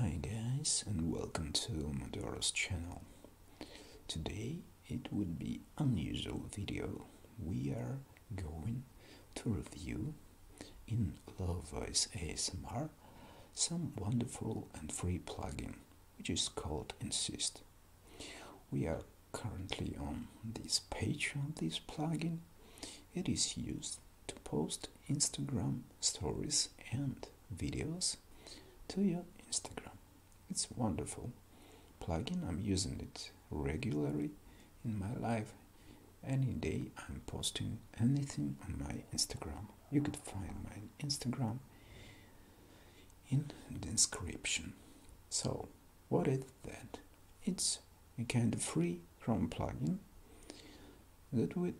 Hi guys and welcome to Almadorus channel. Today it would be unusual video. We are going to review in Low Voice ASMR some wonderful and free plugin which is called Inssist. We are currently on this page of this plugin. It is used to post Instagram stories and videos to your Instagram. It's wonderful plugin. I'm using it regularly in my life. Any day I'm posting anything on my Instagram. You could find my Instagram in the description. So, what is that? It's a kind of free Chrome plugin that will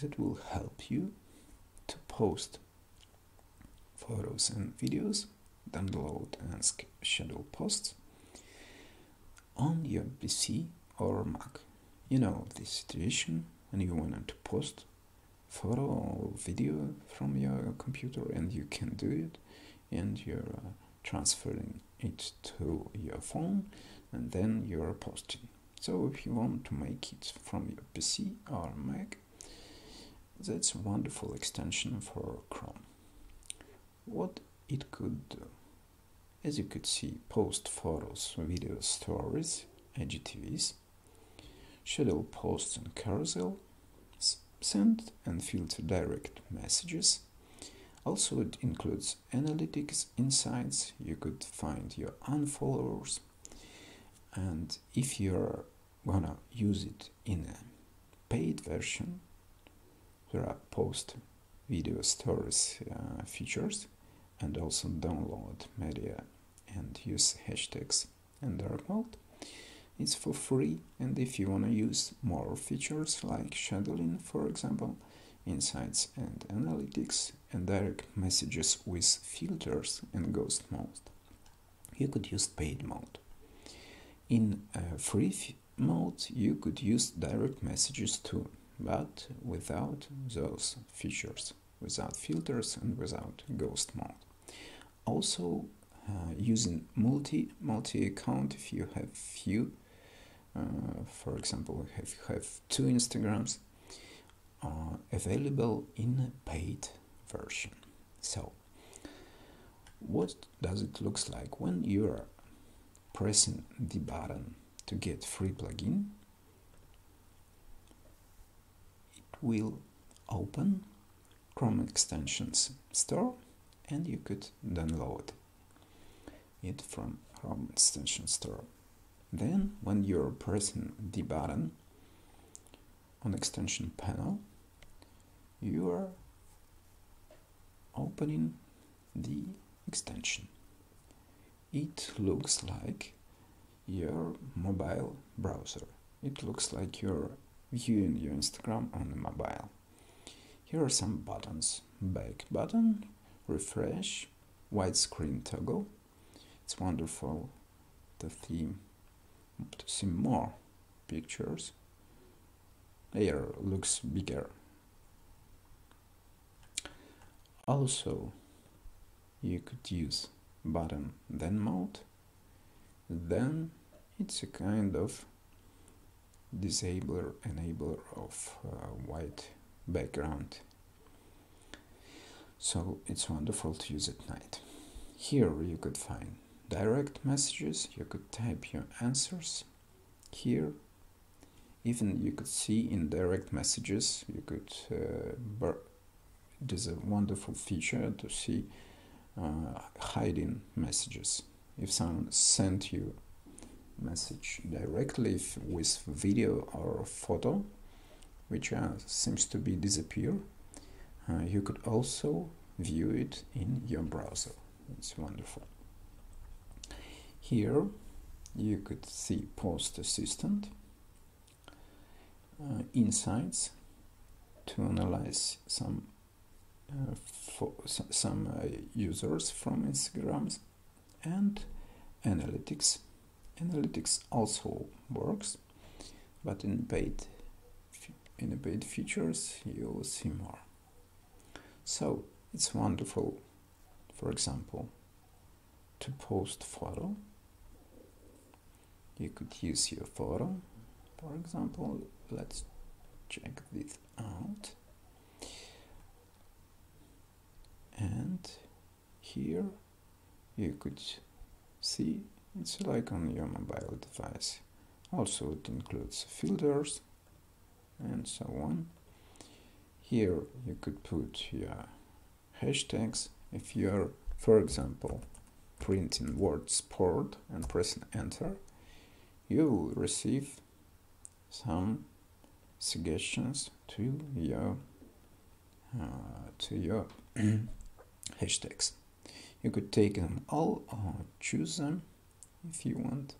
that will help you to post photos and videos download and schedule posts on your PC or Mac. You know this situation and you want to post photo or video from your computer and you can do it and you're uh, transferring it to your phone and then you're posting. So if you want to make it from your PC or Mac, that's a wonderful extension for Chrome. What it could do as you could see, post photos, video stories, IGTVs, schedule posts and carousel, send and filter direct messages. Also, it includes analytics, insights. You could find your unfollowers, and if you're gonna use it in a paid version, there are post video stories uh, features and also download media and use hashtags and dark mode. It's for free and if you want to use more features like scheduling for example, insights and analytics and direct messages with filters and ghost mode, you could use paid mode. In uh, free mode you could use direct messages too, but without those features, without filters and without ghost mode also uh, using multi multi account if you have few. Uh, for example if you have two instagrams available in a paid version. So what does it looks like when you're pressing the button to get free plugin? It will open chrome extensions store and you could download it from Chrome Extension Store. Then, when you're pressing the button on extension panel, you are opening the extension. It looks like your mobile browser. It looks like you're viewing your Instagram on the mobile. Here are some buttons. Back button, refresh, widescreen toggle. It's wonderful, the theme, to see more pictures. Air looks bigger. Also, you could use button then mode. Then it's a kind of disabler enabler of uh, white background so it's wonderful to use at night. Here you could find direct messages, you could type your answers. Here, even you could see in direct messages, you could, uh, it is a wonderful feature to see uh, hiding messages. If someone sent you message directly with video or photo, which uh, seems to be disappear, uh, you could also view it in your browser. It's wonderful. Here you could see Post Assistant, uh, insights to analyze some uh, some uh, users from Instagrams and analytics. Analytics also works, but in paid in paid features you will see more. So it's wonderful, for example, to post photo you could use your photo. For example let's check this out. And here you could see it's like on your mobile device. Also it includes filters and so on. Here you could put your hashtags. If you're for example printing word sport and pressing enter you will receive some suggestions to your uh, to your hashtags. You could take them all or choose them if you want.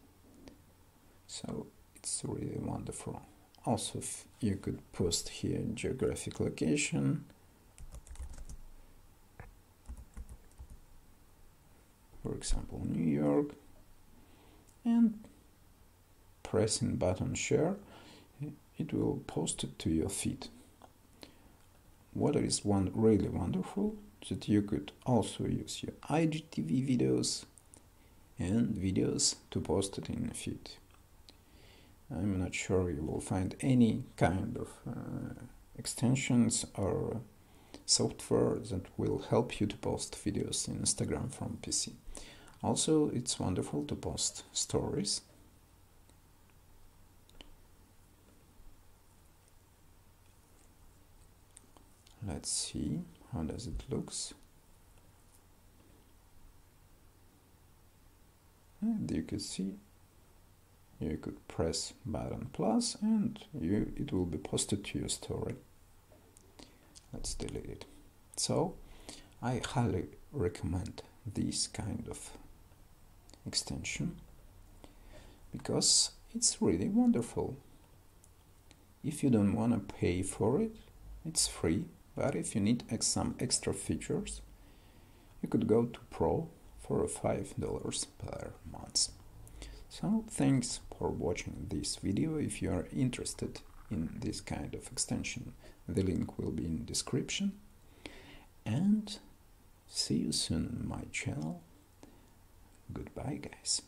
So it's really wonderful. Also you could post here geographic location. For example New York. And pressing button share it will post it to your feed what is one really wonderful that you could also use your IGTV videos and videos to post it in feed I'm not sure you will find any kind of uh, extensions or software that will help you to post videos in Instagram from PC. Also, it's wonderful to post stories. Let's see how does it looks. And you can see you could press button plus and you it will be posted to your story. Let's delete it. So I highly recommend this kind of extension because it's really wonderful. If you don't want to pay for it it's free but if you need some extra features you could go to pro for $5 per month so thanks for watching this video. If you are interested in this kind of extension, the link will be in description. And see you soon on my channel. Goodbye guys.